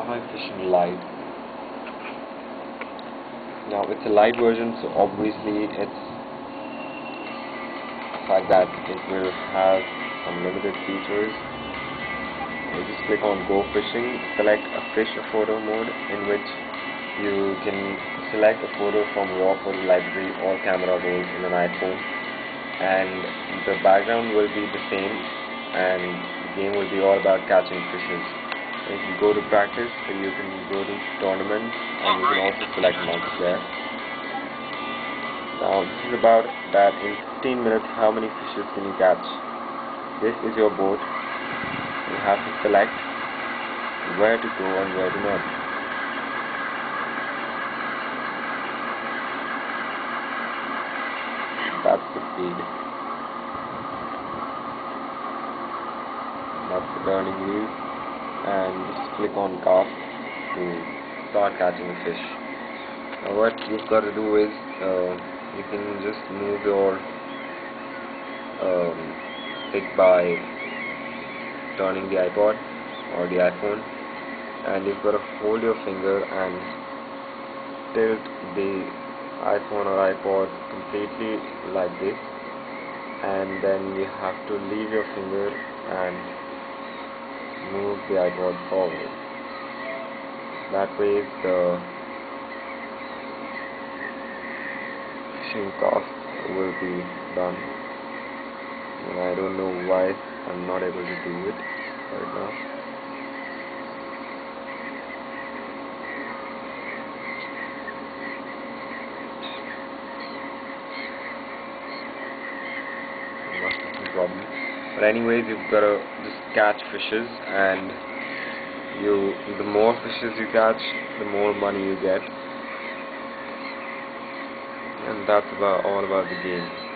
iFishing Lite. Now it's a light version, so obviously it's like that. It will have some limited features. You just click on Go Fishing, select a fish photo mode in which you can select a photo from your photo library or camera roll in an iPhone and the background will be the same and the game will be all about catching fishes. If you go to practice, you can go to tournaments and you can also select there. Now this is about that in 15 minutes how many fishes can you catch. This is your boat. You have to select where to go and where to not. that's the speed that's the wheel and just click on cast to start catching a fish. Now what you've got to do is uh, you can just move your um, stick by turning the iPod or the iPhone and you've got to hold your finger and tilt the iPhone or iPod completely like this and then you have to leave your finger and move the iPod forward. That way the fishing cast will be done. And I don't know why I'm not able to do it right now. Problem but anyways you've got to just catch fishes and you the more fishes you catch the more money you get. And that's about all about the game